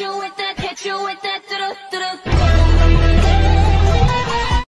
you with that, hit you with that,